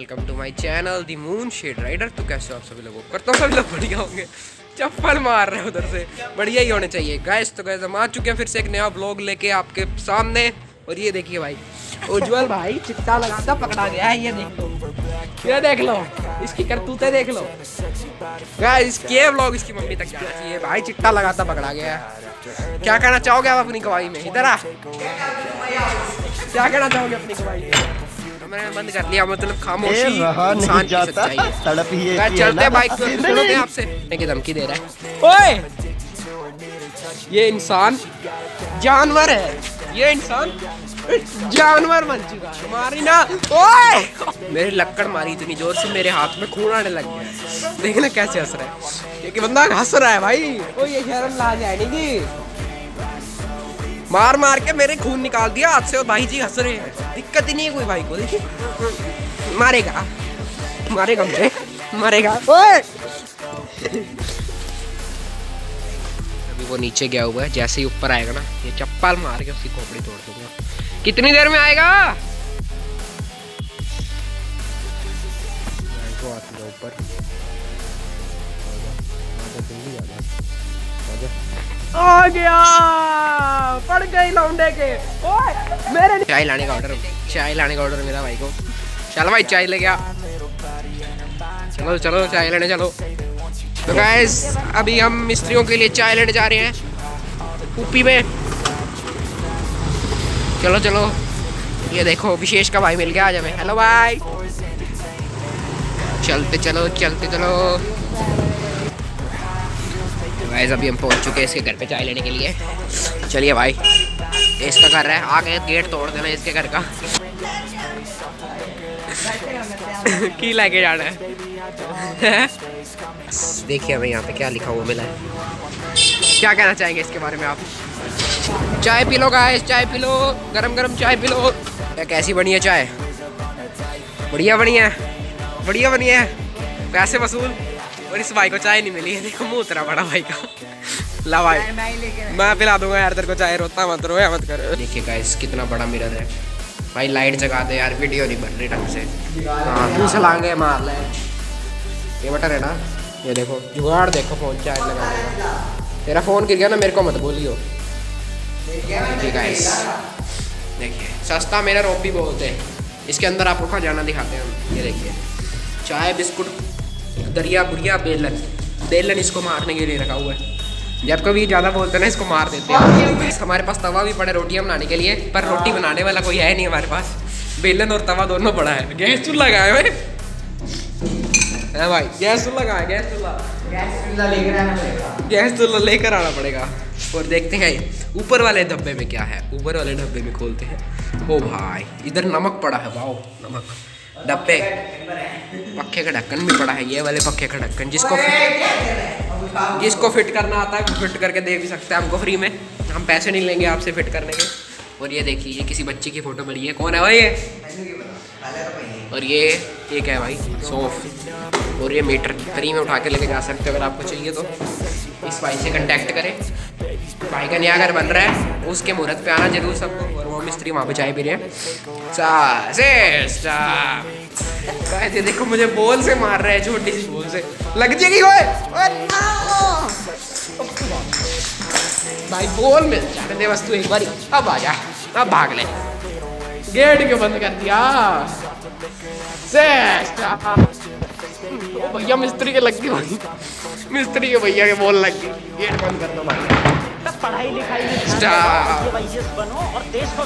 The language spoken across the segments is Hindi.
Welcome to my channel the Moon Shade Rider तो कैसे हो आप सभी लोगों करता हूँ सभी लोग बढ़िया होंगे। चप्पल मार रहे हैं उधर से। बढ़िया ही होने चाहिए। गैस तो गैस हम आ चुके हैं फिर से एक नया ब्लॉग लेके आपके सामने। और ये देखिए भाई, उज्जवल भाई चिट्टा लगाता पकड़ा गया है, ये देख लो। ये देख लो। इसकी करतूतें देख लो। गाइस ये ब्लॉग इसकी मम्मी तक जाना चाहिए भाई चिट्टा लगाता पकड़ा गया है। क्या कहना चाहोगे आप अपनी गवाही में? इधर आ। क्या कहना चाहोगे अपनी गवाही में? मैंने बंद कर लिया मतलब खामोशी इंसान की जाता। सच्चाई है। तड़प ही ही चलते बाइक पे आपसे की धमकी दे रहा है। ओए! ये इंसान जानवर है। ये इंसान जानवर बन चुका है। मारी ना। ओए! मेरी लक्कड़ मारी इतनी ज़ोर से मेरे हाथ में खून आने लग गया। देखना कैसे हंस रहा है। ये बंदा हंस रहा है भाई। ओ ये शर्म ला जाए नहीं की मार मार के मेरे खून निकाल दिया हाथ से और भाई जी हंस रहे हैं। दिक्कत ही नहीं है कोई भाई को देखिए। मारेगा। मारेगा मुझे। मारेगा। ओए! अभी वो नीचे गया हुआ है जैसे ही ऊपर आएगा ना ये चप्पल मार के उसकी खोपड़ी तोड़ दूँगा। कितनी देर में आएगा? आती ऊपर। आ गया! पड़ गई लौंडे के ओए मेरे चाय लाने का ऑर्डर चाय लाने का ऑर्डर मेरा भाई को चल भाई चाय ले गया चलो चलो चाय लेने चलो तो गाइस अभी हम मिस्त्रियों के लिए चाय लेने जा रहे हैं ऊपी में चलो चलो ये देखो विशेष का भाई मिल गया आज हमें हेलो भाई चलते चलो चलते चलो गाइस अभी हम पहुँच चुके हैं इसके घर पे चाय लेने के लिए चलिए भाई। इसका घर है। आगे गेट तोड़ देना इसके घर का। की लेके जाना है? देखिए हमें यहाँ पे क्या लिखा हुआ मिला है। क्या कहना चाहेंगे इसके बारे में आप? चाय पी लो गाइस चाय पी लो। गरम गरम चाय पी लो। क्या कैसी बनी है चाय। बढ़िया बनी है। बढ़िया बनी है। पैसे वसूल। और इस भाई को चाय नहीं मिली है। देखो मुँह उतरा बड़ा भाई का। ला भाई। मैं पिला दूँगा यार तेरे को चाय रोता मत रो या मत कर। देखिए गाइस कितना बड़ा मिरर है। भाई लाइट जगा दे यार वीडियो नहीं बन रही ढंग से। हाँ तू छलांगे मार ले। ये बटन है ना? ये देखो जुगाड़ देखो फ़ोन चार्ज लगा देगा तेरा फ़ोन गिर गया ना मेरे को मत बोलियो। देखिए गाइस देखिए सस्ता मेरा रोप भी बोलते हैं। इसके अंदर आपको खजाना दिखाते हैं हम। ये देखिए चाय बिस्कुट दरिया बुढ़िया बेलन। बेलन इसको मारने के लिए रखा हुआ है। जब कभी ज़्यादा बोलते हैं ना इसको मार देते हैं। हमारे पास तवा भी पड़ा है रोटियाँ बनाने के लिए पर रोटी बनाने वाला कोई है नहीं हमारे पास। बेलन और तवा दोनों पड़ा है। गैस चूल्हा लगाए हुए है भाई गैस चूल्हा कहाँ है गैस चूल्हा। गैस चूल्हा लेकर आना पड़ेगा। और देखते हैं ऊपर वाले डब्बे में क्या है? ऊपर वाले डब्बे में खोलते हैं। ओ भाई इधर नमक पड़ा है वाओ नमक। डब्बे पक्के का ढक्कन भी पड़ा है ये वाले पक्के का ढक्कन जिसको जिसको फिट करना आता है फिट करके दे भी सकते हैं हमको फ्री में। हम पैसे नहीं लेंगे आपसे फिट करने के। और ये देखिए, ये किसी बच्चे की फ़ोटो बनी है। कौन है भाई ये? और ये एक है भाई? सोफ और ये मीटर फ्री में उठा के लेके जा सकते हो, अगर आपको चाहिए तो। इस भाई से कांटेक्ट करें। भाई का नया घर बन रहा है। उसके मुहूर्त पे आना ज़रूर सबको। और वो मिस्त्री वहाँ पे चाय पी रहे हैं। देखो मुझे बॉल से मार रहे हैं छोटी सी बॉल से। लग जाएगी ओए भाई बॉल मिल दे बस तू एक बारी। अब आ जा, अब भाग ले। गेट क्यों बंद कर दिया? भैया मिस्त्री के लग गई मिस्त्री के भैया के बॉल लग गई। गेट बंद कर दो भाई। पढ़ाई लिखाई बनो और देश को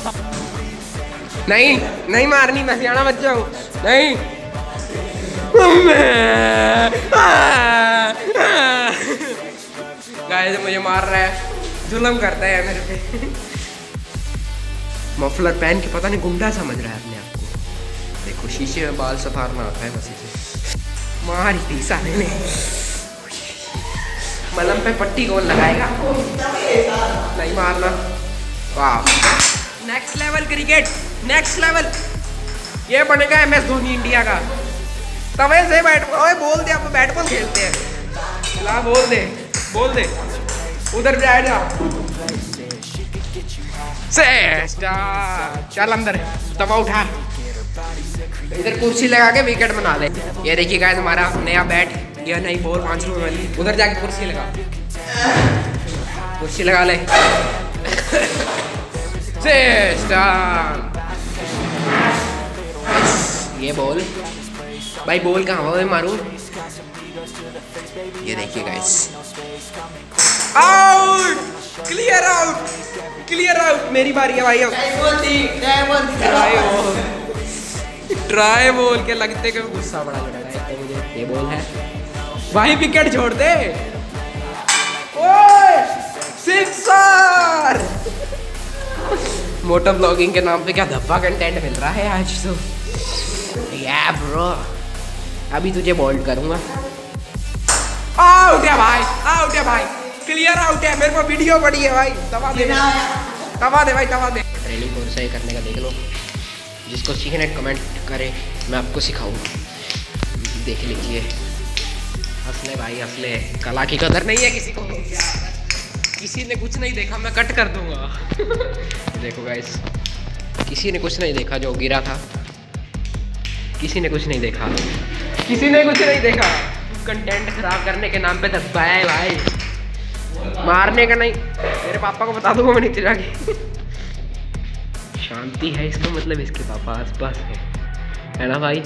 नहीं नहीं मारनी मैं सियाना बच्चा हूँ। नहीं। गाइस मुझे मार रहा है। जुलम करता है मेरे पे। मफलर पहन के पता नहीं गुंडा समझ रहा है अपने आप को। देखो शीशे में बाल सफारना आता है बस इसे। मारी थी साले ने। मलम पे पट्टी कौन लगाएगा? नहीं मारना। वाह। Next level cricket next level ये बनेगा एम एस धोनी इंडिया का। तवे से बैट ओए, बोल दे आप बैट बॉल खेलते हैं। ला, बोल दे बोल दे। उधर बैठ जा से चल अंदर। तवा उठा। इधर कुर्सी लगा के विकेट बना ले। ये देखिए गाइस हमारा नया बैट ये नई बॉल पाँच रुपए वाली। उधर जाके कुर्सी लगा। कुर्सी लगा ले। ये बॉल भाई बॉल कहाँ हुआ? मारू? ये देखिए guys out clear out clear out मेरी बारी है भाई अब। ट्राई बॉल के लगते के गुस्सा बड़ा लग है। ये बॉल है। भाई विकेट छोड़ दे सिक्सर मोटर ब्लॉगिंग के नाम पे क्या धब्बा कंटेंट मिल रहा है आज तो? या ब्रो अभी तुझे बोल्ड करूँगा। आउट है भाई आउट है भाई। क्लियर आउट है मेरे को वीडियो पड़ी है भाई। दबा दे दबा दे भाई दबा दे। ट्रेनिंग कोर्स है करने का देख लो। जिसको सीखना है कमेंट करे मैं आपको सिखाऊँगा। देख लीजिए हंसले भाई हंसले कला की कदर नहीं है किसी को। किसी ने कुछ नहीं देखा, मैं कट कर दूँगा। देखो गाइस किसी ने कुछ नहीं देखा जो गिरा था। किसी ने कुछ नहीं देखा। किसी ने कुछ नहीं देखा। कंटेंट खराब करने के नाम पे दबाया है भाई। मारने का नहीं। मेरे पापा को बता दूँगा मैं नीचे जाके। शांति है इसका मतलब इसके पापा आसपास है। है ना भाई?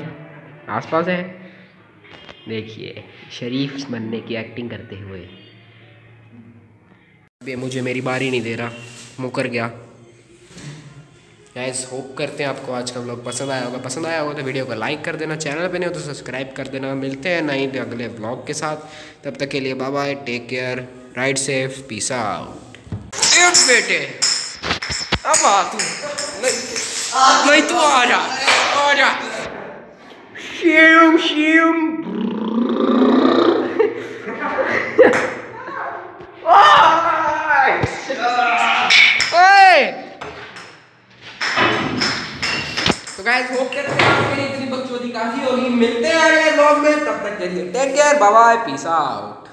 आसपास है। देखिए शरीफ बनने की एक्टिंग करते हुए। अभी मुझे मेरी बारी नहीं दे रहा। मुकर गया। गाइस होप करते हैं आपको आज का ब्लॉग पसंद आया होगा। पसंद आया होगा तो वीडियो को लाइक कर देना चैनल पे नहीं हो तो सब्सक्राइब कर देना। मिलते हैं नई अगले ब्लॉग के साथ। तब तक के लिए bye bye take care ride safe peace out बेटे अब आ तू। नहीं नहीं तू आ जा आ जा। शिम शिम ओए तो गाइस होप करते हैं आपके लिए इतनी बकचोदी काफ़ी होगी। मिलते हैं अगले ब्लॉग में, तब तक के लिए take care bye bye peace out